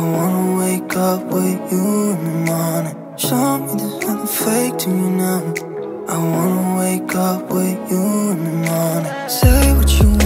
wanna wake up with you in the morning. Show me there's nothing fake to you now. I wanna wake up with you in the morning. Say what you want.